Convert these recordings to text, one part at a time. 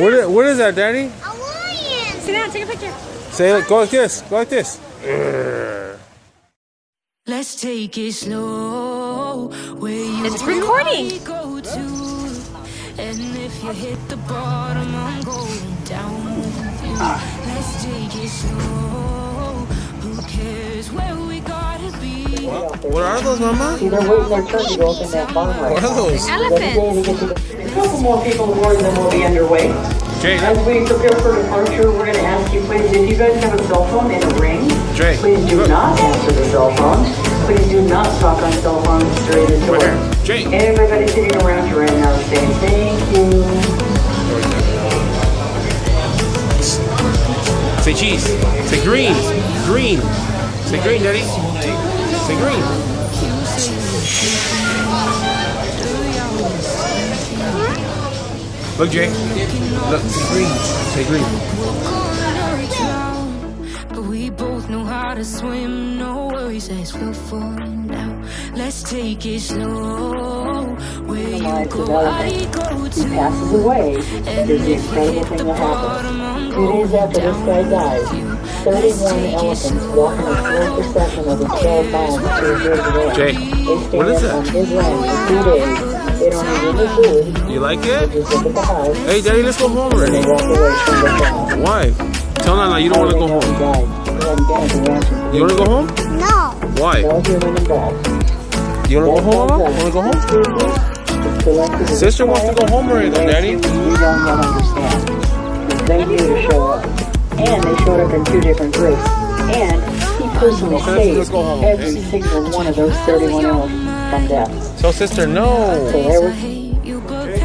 What is, what is that, Daddy? A lion. Sit down, take a picture. Say it. Go like this. Go like this. Let's take it slow. Where you It's recording. go to. And if you hit the bottom, I'm going down with you. Let's take it slow. Who cares where we gotta be? What are those, Mama? See, they're waiting their turn to go up in that barn right What are those? Every day they get to go- A couple more people aboard, then we'll be underway. Jay, As we prepare for departure, we're gonna ask you, please, if you guys have a cell phone and a ring, Jay. please do look. not answer the cell phones. Please do not talk on cell phones during the tour. here. Jay. Everybody sitting around you right now saying, thank you. Say cheese. Say green. Green. Say green, Daddy. Say green. Look, Jay. Look, say green. Say green. Gonna we both know how to swim. No worries as we're falling down. Let's take it slow. Where you go, I development. go He too. passes away, there's the incredible thing that happens. Two days after this guy dies, 31 elephants walk in a slow procession over 12 miles to his land. Jay, They stay what is on that? his land for two days. They don't eat any food. You like They it? just look at the house. Hey, Daddy, let's go home They already. walk away from the farm. Why? Tell Nana you don't want to go home. died. He hadn't died to answer for You want to go home? No. Why? No human involved. You want to go home, Mama? Want to go home? Sister wants to go home already, though, Daddy. You don't yet understand. They knew to show up. And they showed up in two different groups. And he personally saved every single one of those 31 elephants from death. Tell sister no. So there was hate you, but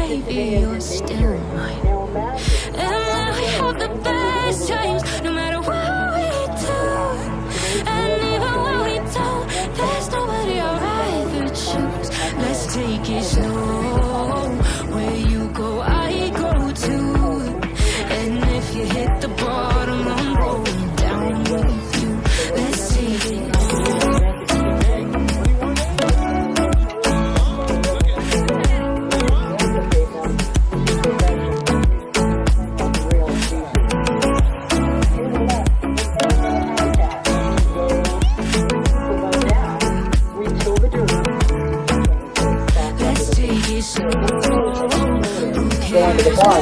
going to the bar.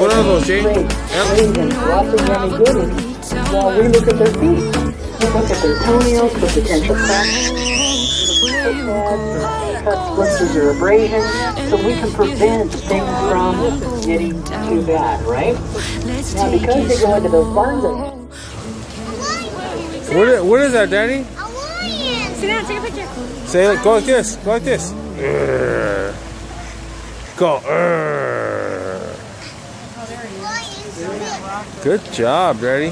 What are those, amazing, lots of yummy goodies. While we look at their feet, we look at their toenails for potential cracks, cuts, blisters, or abrasions, so we can prevent things from getting too bad, right? Now, because they go into those barns. What is, what is that, Daddy? A lion. Sit down, take a picture. Say it. Go like this. Go like this. Go. Urgh. Good job, Daddy.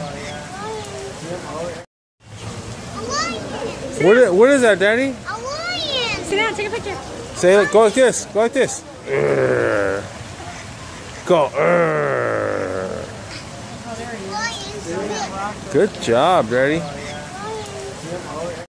What is, what is that, Daddy? A lion. Sit down, take a picture. Say it. Go like this. Go like this. Urgh. Go. Oh, Urgh. Good job, Daddy.